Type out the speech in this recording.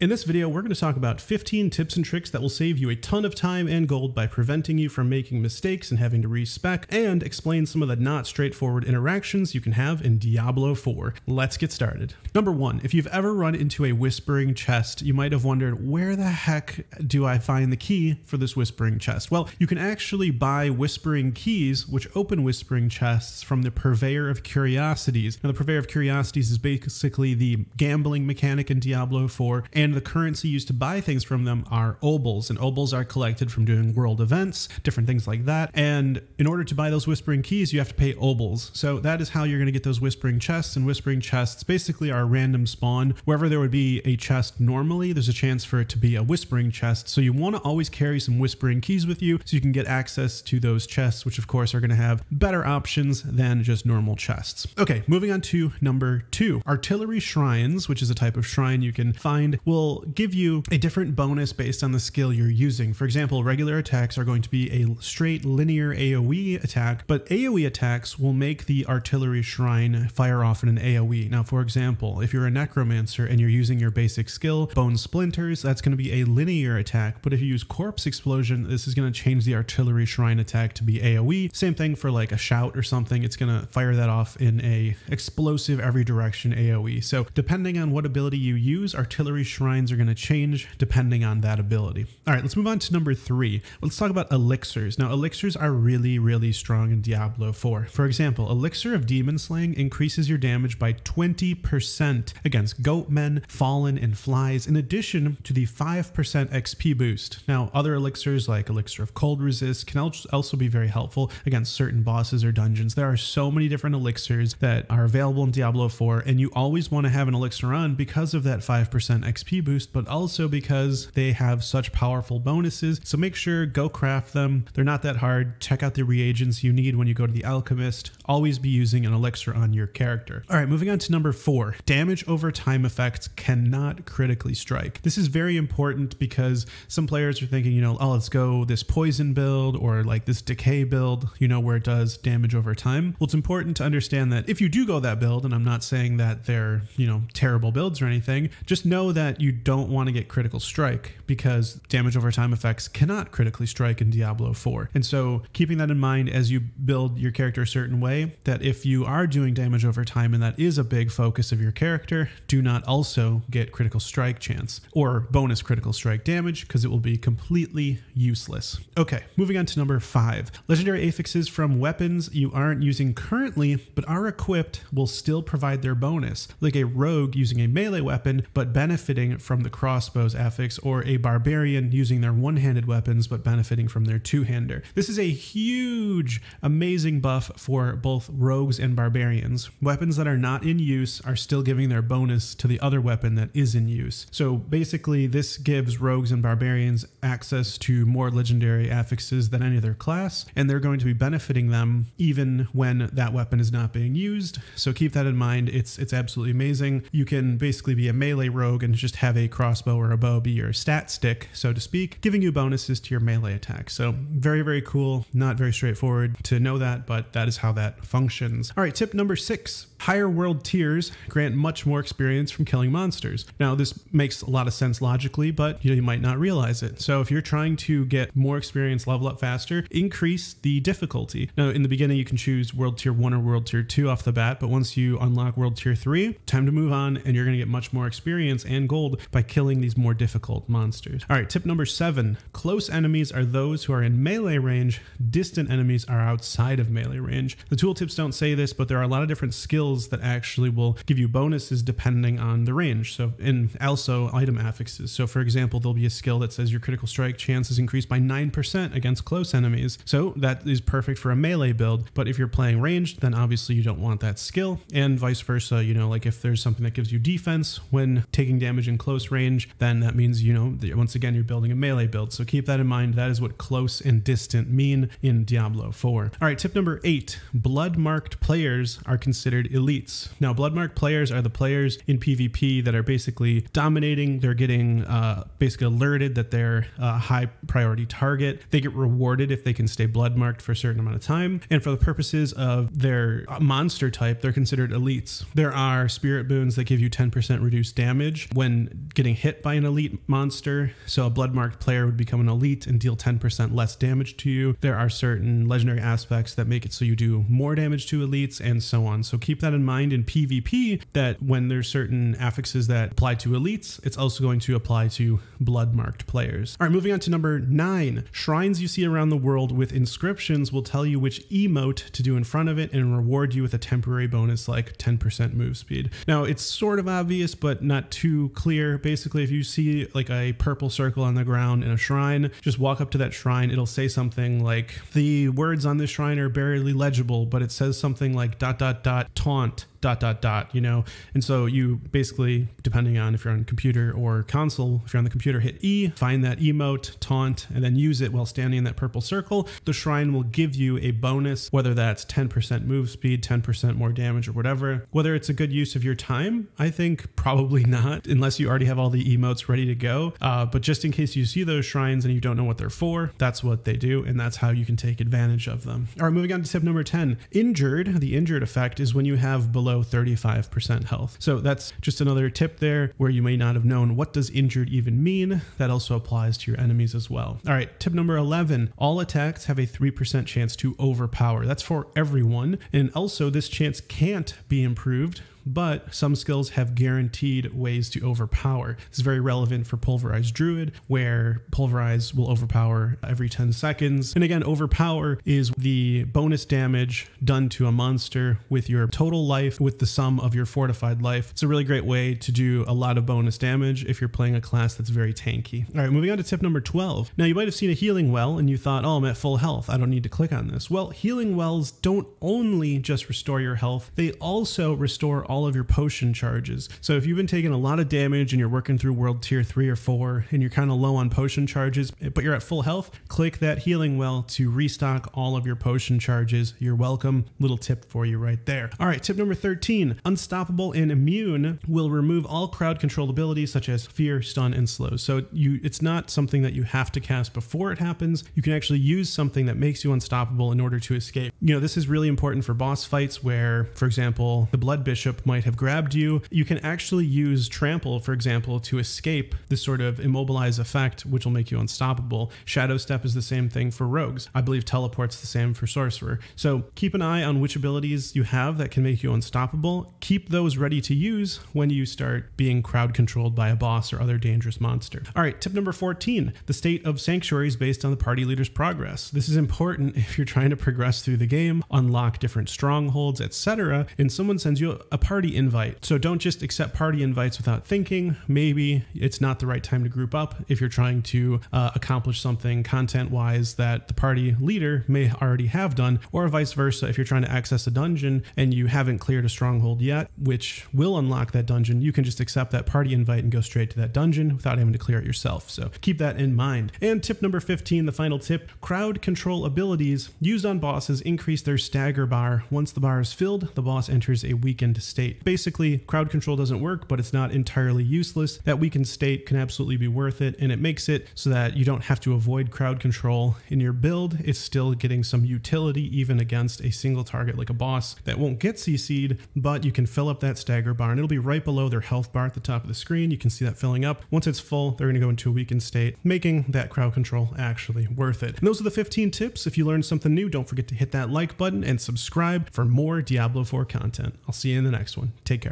In this video, we're going to talk about 15 tips and tricks that will save you a ton of time and gold by preventing you from making mistakes and having to respec, and explain some of the not straightforward interactions you can have in Diablo 4. Let's get started. Number one, if you've ever run into a whispering chest, you might have wondered, where the heck do I find the key for this whispering chest? Well, you can actually buy whispering keys, which open whispering chests from the Purveyor of Curiosities. Now, the Purveyor of Curiosities is basically the gambling mechanic in Diablo 4, and and the currency used to buy things from them are obols, and obols are collected from doing world events, different things like that. And in order to buy those whispering keys, you have to pay obols. So that is how you're going to get those whispering chests. And whispering chests basically are random spawn. Wherever there would be a chest normally, there's a chance for it to be a whispering chest. So you want to always carry some whispering keys with you so you can get access to those chests, which of course are going to have better options than just normal chests. Okay, moving on to number two. Artillery shrines, which is a type of shrine you can find, will will give you a different bonus based on the skill you're using. For example, regular attacks are going to be a straight linear AoE attack, but AoE attacks will make the artillery shrine fire off in an AoE. Now, for example, if you're a necromancer and you're using your basic skill, bone splinters, that's going to be a linear attack. But if you use corpse explosion, this is going to change the artillery shrine attack to be AoE. Same thing for like a shout or something. It's going to fire that off in a explosive every direction AoE. So depending on what ability you use, artillery shrine shrines are going to change depending on that ability. All right, let's move on to number three. Let's talk about elixirs. Now, elixirs are really, really strong in Diablo 4. For example, Elixir of Demon Slaying increases your damage by 20% against goatmen, fallen, and flies, in addition to the 5% XP boost. Now, other elixirs like Elixir of Cold Resist can also be very helpful against certain bosses or dungeons. There are so many different elixirs that are available in Diablo 4, and you always want to have an elixir on because of that 5% XP boost, but also because they have such powerful bonuses. So make sure go craft them. They're not that hard. Check out the reagents you need when you go to the alchemist. Always be using an elixir on your character. All right, moving on to number four, damage over time effects cannot critically strike. This is very important because some players are thinking, you know, oh, let's go this poison build or like this decay build, you know, where it does damage over time. Well, it's important to understand that if you do go that build, and I'm not saying that they're, you know, terrible builds or anything, just know that you you don't want to get critical strike because damage over time effects cannot critically strike in Diablo 4. And so keeping that in mind as you build your character a certain way, that if you are doing damage over time and that is a big focus of your character, do not also get critical strike chance or bonus critical strike damage because it will be completely useless. Okay, moving on to number five. Legendary affixes from weapons you aren't using currently but are equipped will still provide their bonus, like a rogue using a melee weapon but benefiting from the crossbow's affix, or a barbarian using their one-handed weapons but benefiting from their two-hander. This is a huge, amazing buff for both rogues and barbarians. Weapons that are not in use are still giving their bonus to the other weapon that is in use. So basically, this gives rogues and barbarians access to more legendary affixes than any other class, and they're going to be benefiting them even when that weapon is not being used. So keep that in mind. It's it's absolutely amazing. You can basically be a melee rogue and just have a crossbow or a bow be your stat stick, so to speak, giving you bonuses to your melee attack. So very, very cool. Not very straightforward to know that, but that is how that functions. All right, tip number six. Higher world tiers grant much more experience from killing monsters. Now, this makes a lot of sense logically, but you, know, you might not realize it. So if you're trying to get more experience, level up faster, increase the difficulty. Now, in the beginning, you can choose world tier one or world tier two off the bat, but once you unlock world tier three, time to move on and you're going to get much more experience and gold by killing these more difficult monsters. All right, tip number seven, close enemies are those who are in melee range, distant enemies are outside of melee range. The tooltips don't say this, but there are a lot of different skills that actually will give you bonuses depending on the range. So in also item affixes. So for example, there'll be a skill that says your critical strike chance is increased by 9% against close enemies. So that is perfect for a melee build. But if you're playing ranged, then obviously you don't want that skill and vice versa. You know, like if there's something that gives you defense when taking damage in close range, then that means, you know, once again, you're building a melee build. So keep that in mind. That is what close and distant mean in Diablo 4. All right, tip number eight blood marked players are considered elites. Now, blood marked players are the players in PvP that are basically dominating. They're getting uh, basically alerted that they're a high priority target. They get rewarded if they can stay blood marked for a certain amount of time. And for the purposes of their monster type, they're considered elites. There are spirit boons that give you 10% reduced damage when getting hit by an elite monster. So a Bloodmarked player would become an elite and deal 10% less damage to you. There are certain legendary aspects that make it so you do more damage to elites and so on. So keep that in mind in PvP that when there's certain affixes that apply to elites, it's also going to apply to Bloodmarked players. All right, moving on to number nine. Shrines you see around the world with inscriptions will tell you which emote to do in front of it and reward you with a temporary bonus like 10% move speed. Now, it's sort of obvious, but not too clear. Basically, if you see like a purple circle on the ground in a shrine, just walk up to that shrine. It'll say something like, the words on this shrine are barely legible, but it says something like dot, dot, dot, taunt dot dot dot you know? And so you basically depending on if you're on computer or console if you're on the computer hit e find that emote taunt and then use it while standing in that purple circle. The shrine will give you a bonus whether that's 10% move speed 10% more damage or whatever. Whether it's a good use of your time i think probably not unless you already have all the emotes ready to go uh, but just in case you see those shrines and you don't know what they're for that's what they do and that's how you can take advantage of them all right moving on to tip number 10 injured the injured effect is when you have below below 35% health. So that's just another tip there where you may not have known what does injured even mean. That also applies to your enemies as well. All right, tip number 11, all attacks have a 3% chance to overpower. That's for everyone. And also this chance can't be improved but some skills have guaranteed ways to overpower. This is very relevant for Pulverized Druid, where Pulverize will overpower every 10 seconds. And again, overpower is the bonus damage done to a monster with your total life with the sum of your fortified life. It's a really great way to do a lot of bonus damage if you're playing a class that's very tanky. All right, moving on to tip number 12. Now, you might have seen a healing well and you thought, oh, I'm at full health. I don't need to click on this. Well, healing wells don't only just restore your health, they also restore all of your potion charges. So if you've been taking a lot of damage and you're working through world tier three or four and you're kind of low on potion charges, but you're at full health, click that healing well to restock all of your potion charges. You're welcome. Little tip for you right there. All right, tip number 13 Unstoppable and Immune will remove all crowd control abilities such as fear, stun, and slow. So you it's not something that you have to cast before it happens. You can actually use something that makes you unstoppable in order to escape. You know, this is really important for boss fights where, for example, the Blood Bishop might have grabbed you. You can actually use Trample, for example, to escape this sort of immobilize effect, which will make you unstoppable. Shadow Step is the same thing for rogues. I believe Teleport's the same for Sorcerer. So keep an eye on which abilities you have that can make you unstoppable. Keep those ready to use when you start being crowd controlled by a boss or other dangerous monster. All right, tip number 14 the state of Sanctuary's based on the party leader's progress. This is important if you're trying to progress through the game, unlock different strongholds, etc., and someone sends you a party invite. So don't just accept party invites without thinking. Maybe it's not the right time to group up if you're trying to uh, accomplish something content wise that the party leader may already have done, or vice versa if you're trying to access a dungeon and you haven't cleared a stronghold yet, which will unlock that dungeon. You can just accept that party invite and go straight to that dungeon without having to clear it yourself. So keep that in mind. And tip number 15, the final tip crowd control abilities used on bosses increase their stagger bar. Once the bar is filled, the boss enters a weakened state basically crowd control doesn't work, but it's not entirely useless. That weakened state can absolutely be worth it, and it makes it so that you don't have to avoid crowd control in your build. It's still getting some utility even against a single target like a boss that won't get CC'd, but you can fill up that stagger bar, and it'll be right below their health bar at the top of the screen. You can see that filling up. Once it's full, they're going to go into a weakened state, making that crowd control actually worth it. And those are the 15 tips. If you learned something new, don't forget to hit that like button and subscribe for more Diablo 4 content. I'll see you in the next one. Take care.